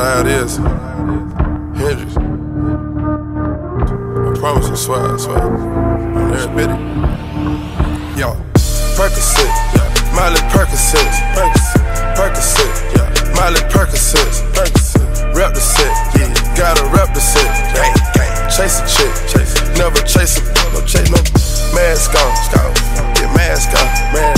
Had is Hendrix. I promise I swear, I swear. On every bitty. Yo, Percocet, yeah. Miley Percocet, Percocet, yeah. Miley Percocet, Percocet. Rep the set, yeah. Gotta rep the set, gang, gang. Chase a chick, chase. Never chase a, no chase no. Mask on. Get mask on, mask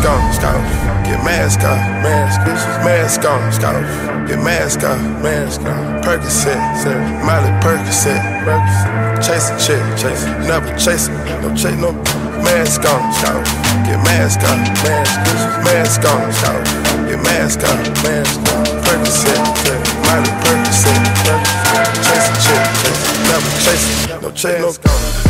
Mask on, scout. Get mask on, mask, mask on, scout. Get mask on, mask on. Percocet, Miley Percocet, a chick, chase. Never chase no chase no. Mask on, scout. Get mask on, mask, mask on, scout. Get mask on, mask on. Percocet, Miley Percocet, a chick, chase. Never chase no chase no.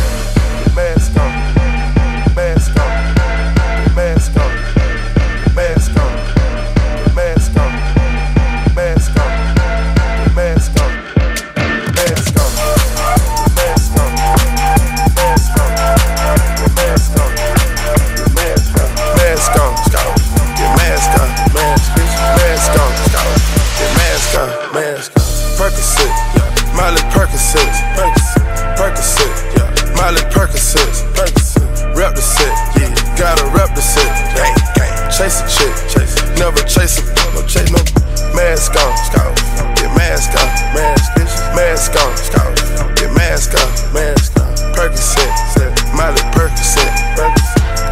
Miley Percocet, Percocet, yeah, Miley Percocet, Percocet, rep the set, yeah, gotta rep the set, gang, gang, chase a chick, chase, never chase a, no chase no, mask on, scout, get mask on, mask, mask on, scout, get mask on, mask on, Percocet, Miley Percocet,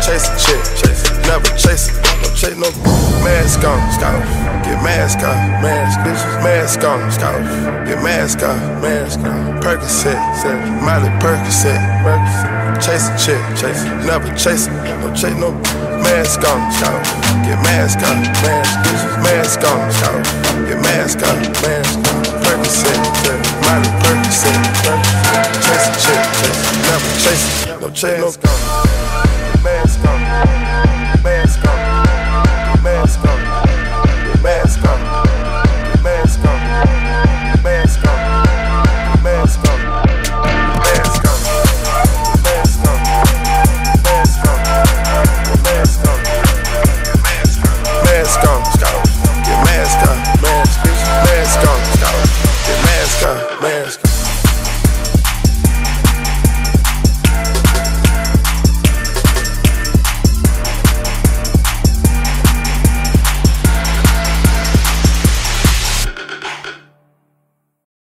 chase a chick, chase, never chase it, no chase no, mask on, scout, get mask on, mask on, get mask on, mask on, Percocet, Miley Percocet, chase a chick, chase, never chase no chase no, mask on, get mask on, mask, on, get mask on, mask on, Percocet, Miley Percocet, chase a chick, chase, never chase no chase no.